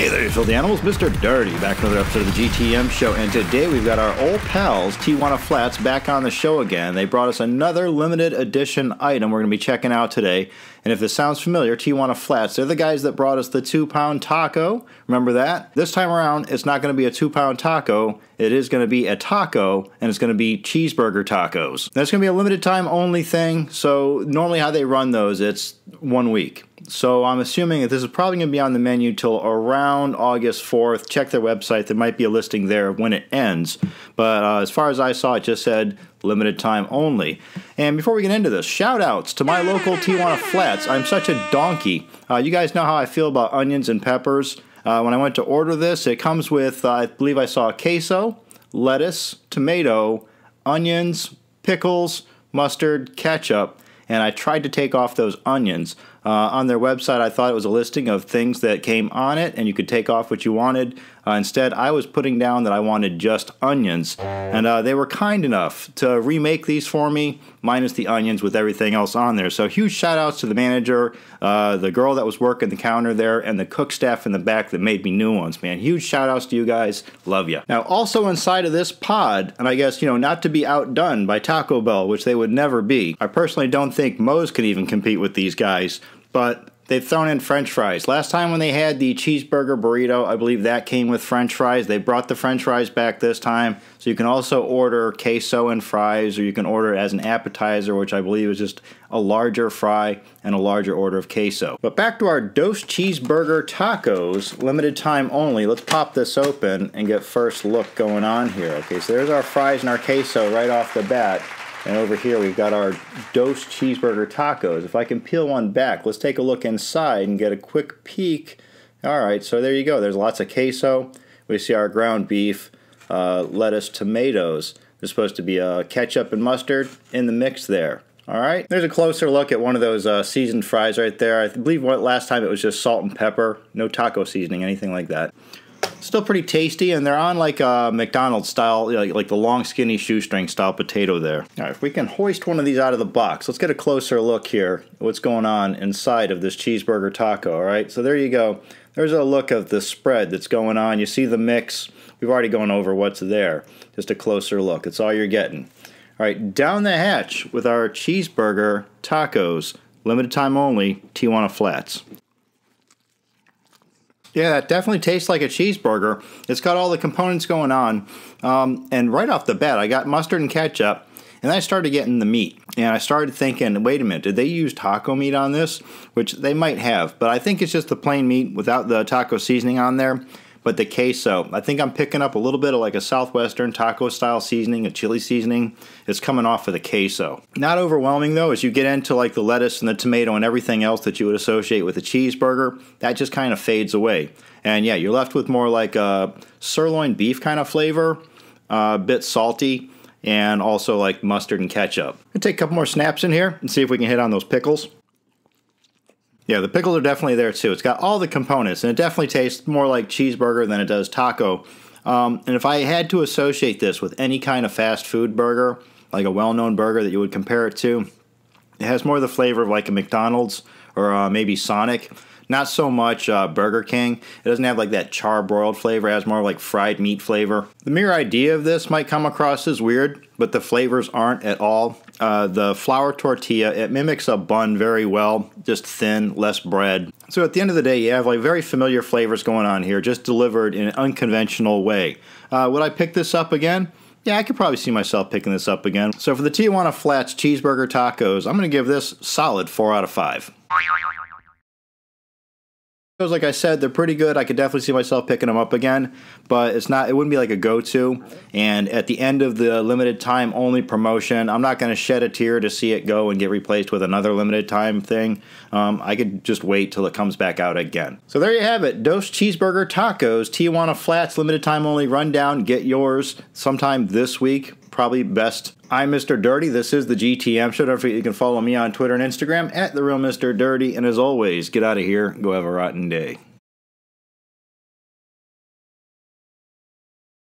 Hey there, you filthy animals. Mr. Dirty back another episode of the GTM show. And today we've got our old pals, Tijuana Flats, back on the show again. They brought us another limited edition item we're going to be checking out today. And if this sounds familiar, Tijuana Flats, they're the guys that brought us the two pound taco. Remember that? This time around, it's not going to be a two pound taco. It is going to be a taco, and it's going to be cheeseburger tacos. That's going to be a limited time only thing. So, normally, how they run those, it's one week. So I'm assuming that this is probably going to be on the menu till around August 4th. Check their website. There might be a listing there when it ends. But uh, as far as I saw, it just said limited time only. And before we get into this, shout outs to my local Tijuana Flats. I'm such a donkey. Uh, you guys know how I feel about onions and peppers. Uh, when I went to order this, it comes with, uh, I believe I saw queso, lettuce, tomato, onions, pickles, mustard, ketchup, and I tried to take off those onions. Uh, on their website, I thought it was a listing of things that came on it, and you could take off what you wanted. Uh, instead, I was putting down that I wanted just onions, and uh, they were kind enough to remake these for me, minus the onions with everything else on there. So, huge shout outs to the manager, uh, the girl that was working the counter there, and the cook staff in the back that made me new ones, man. Huge shout outs to you guys. Love you. Now, also inside of this pod, and I guess, you know, not to be outdone by Taco Bell, which they would never be, I personally don't think Moe's can even compete with these guys but they've thrown in french fries. Last time when they had the cheeseburger burrito, I believe that came with french fries. They brought the french fries back this time. So you can also order queso and fries, or you can order it as an appetizer, which I believe is just a larger fry and a larger order of queso. But back to our Dos Cheeseburger Tacos, limited time only. Let's pop this open and get first look going on here. Okay, so there's our fries and our queso right off the bat. And over here we've got our Dos cheeseburger tacos. If I can peel one back, let's take a look inside and get a quick peek. All right, so there you go. There's lots of queso. We see our ground beef, uh, lettuce, tomatoes. There's supposed to be uh, ketchup and mustard in the mix there. All right, there's a closer look at one of those uh, seasoned fries right there. I believe last time it was just salt and pepper, no taco seasoning, anything like that still pretty tasty, and they're on like a McDonald's style, like, like the long skinny shoestring style potato there. All right, if we can hoist one of these out of the box, let's get a closer look here what's going on inside of this cheeseburger taco, all right? So there you go. There's a look of the spread that's going on. You see the mix. We've already gone over what's there. Just a closer look. It's all you're getting. All right, down the hatch with our cheeseburger tacos, limited time only, Tijuana Flats. Yeah, that definitely tastes like a cheeseburger. It's got all the components going on. Um, and right off the bat, I got mustard and ketchup. And I started getting the meat. And I started thinking, wait a minute, did they use taco meat on this? Which they might have. But I think it's just the plain meat without the taco seasoning on there. But the queso, I think I'm picking up a little bit of like a southwestern taco style seasoning, a chili seasoning. It's coming off of the queso. Not overwhelming though, as you get into like the lettuce and the tomato and everything else that you would associate with a cheeseburger, that just kind of fades away. And yeah, you're left with more like a sirloin beef kind of flavor, a bit salty, and also like mustard and ketchup. I'll take a couple more snaps in here and see if we can hit on those pickles. Yeah, the pickles are definitely there too. It's got all the components, and it definitely tastes more like cheeseburger than it does taco. Um, and if I had to associate this with any kind of fast food burger, like a well known burger that you would compare it to, it has more of the flavor of like a McDonald's or uh, maybe Sonic. Not so much uh, Burger King. It doesn't have like that char broiled flavor. It has more like fried meat flavor. The mere idea of this might come across as weird, but the flavors aren't at all. Uh, the flour tortilla it mimics a bun very well, just thin, less bread. So at the end of the day, you have like very familiar flavors going on here, just delivered in an unconventional way. Uh, would I pick this up again? Yeah, I could probably see myself picking this up again. So for the Tijuana Flats cheeseburger tacos, I'm going to give this solid 4 out of 5 like I said, they're pretty good. I could definitely see myself picking them up again, but it's not. It wouldn't be like a go-to. And at the end of the limited time only promotion, I'm not going to shed a tear to see it go and get replaced with another limited time thing. Um, I could just wait till it comes back out again. So there you have it. Dos Cheeseburger Tacos, Tijuana Flats, limited time only rundown. Get yours sometime this week probably best. I'm Mr. Dirty. This is the GTM show. Don't forget you can follow me on Twitter and Instagram at the real Mr. Dirty. And as always, get out of here. Go have a rotten day.